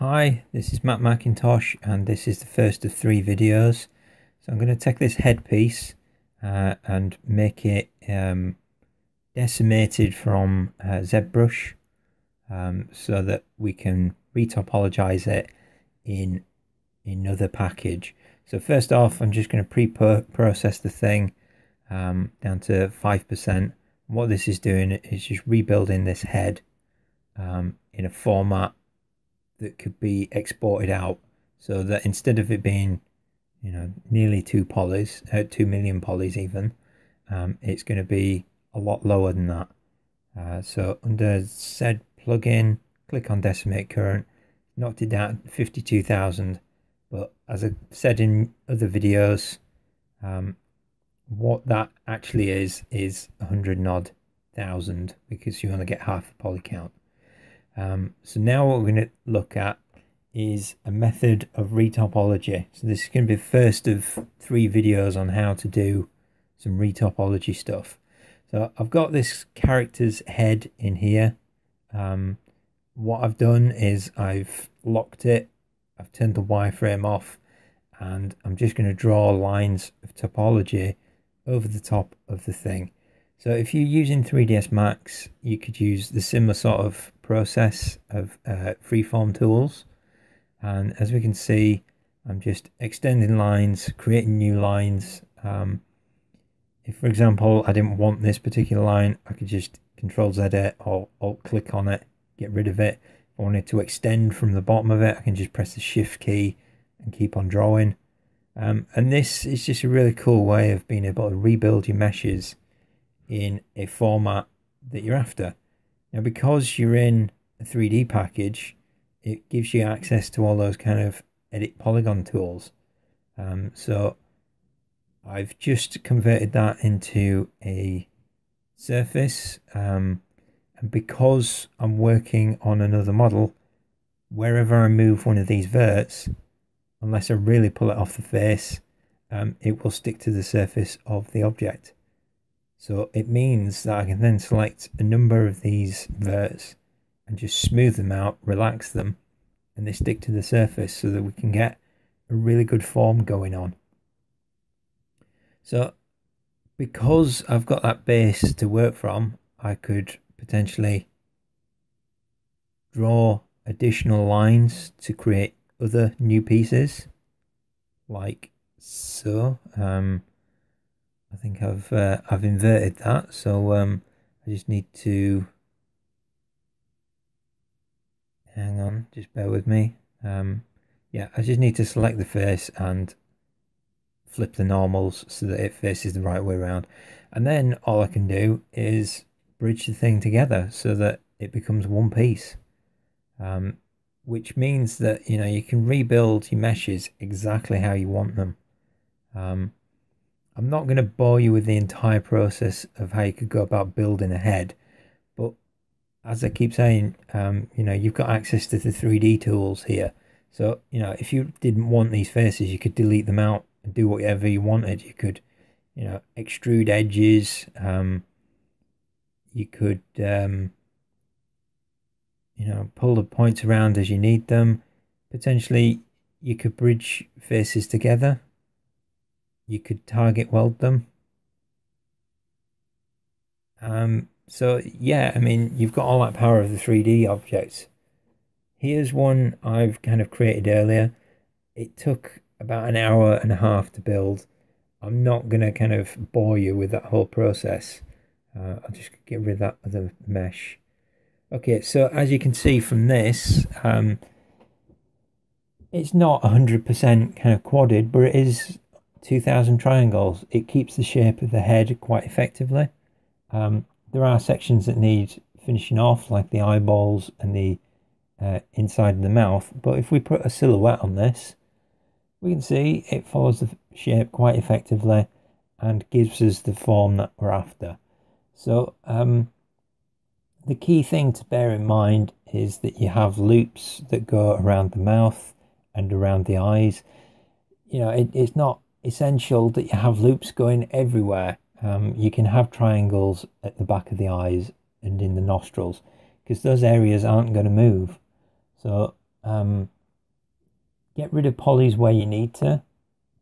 Hi, this is Matt McIntosh and this is the first of three videos. So I'm going to take this headpiece uh, and make it um, decimated from uh, ZBrush um, so that we can retopologize it in another package. So first off, I'm just going to pre-process the thing um, down to 5%. What this is doing is just rebuilding this head um, in a format that could be exported out. So that instead of it being you know nearly two polys uh, two million polys even um, it's going to be a lot lower than that. Uh, so under said plugin click on decimate current knocked it down 52,000 but as I said in other videos um, what that actually is is 100 odd thousand because you only get half a poly count um, so now what we're going to look at is a method of retopology. So this is going to be the first of three videos on how to do some retopology stuff. So I've got this character's head in here. Um, what I've done is I've locked it, I've turned the wireframe off, and I'm just going to draw lines of topology over the top of the thing. So if you're using 3ds Max, you could use the similar sort of process of uh, freeform tools. And as we can see, I'm just extending lines, creating new lines. Um, if, for example, I didn't want this particular line, I could just Control Z it or Alt click on it, get rid of it. If I wanted to extend from the bottom of it, I can just press the Shift key and keep on drawing. Um, and this is just a really cool way of being able to rebuild your meshes in a format that you're after. Now, because you're in a 3D package, it gives you access to all those kind of edit polygon tools. Um, so I've just converted that into a surface. Um, and because I'm working on another model, wherever I move one of these verts, unless I really pull it off the face, um, it will stick to the surface of the object. So it means that I can then select a number of these verts and just smooth them out, relax them, and they stick to the surface so that we can get a really good form going on. So because I've got that base to work from, I could potentially draw additional lines to create other new pieces like so. Um, I think I've uh, I've inverted that so um, I just need to hang on just bear with me. Um, yeah I just need to select the face and flip the normals so that it faces the right way around. And then all I can do is bridge the thing together so that it becomes one piece. Um, which means that you know you can rebuild your meshes exactly how you want them. Um, I'm not going to bore you with the entire process of how you could go about building a head, but as I keep saying, um, you know, you've got access to the 3D tools here. So, you know, if you didn't want these faces, you could delete them out and do whatever you wanted. You could, you know, extrude edges. Um, you could, um, you know, pull the points around as you need them. Potentially, you could bridge faces together you could target weld them. Um, so yeah, I mean, you've got all that power of the 3D objects. Here's one I've kind of created earlier. It took about an hour and a half to build. I'm not going to kind of bore you with that whole process. Uh, I'll just get rid of that other mesh. Okay, so as you can see from this, um, it's not 100% kind of quadded, but it is 2000 triangles, it keeps the shape of the head quite effectively. Um, there are sections that need finishing off, like the eyeballs and the uh, inside of the mouth, but if we put a silhouette on this, we can see it follows the shape quite effectively and gives us the form that we're after. So um, the key thing to bear in mind is that you have loops that go around the mouth and around the eyes. You know, it, it's not essential that you have loops going everywhere. Um, you can have triangles at the back of the eyes and in the nostrils because those areas aren't going to move. So Um, get rid of polys where you need to,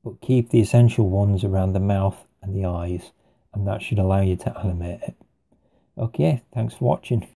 but keep the essential ones around the mouth and the eyes, and that should allow you to animate it. Okay, thanks for watching.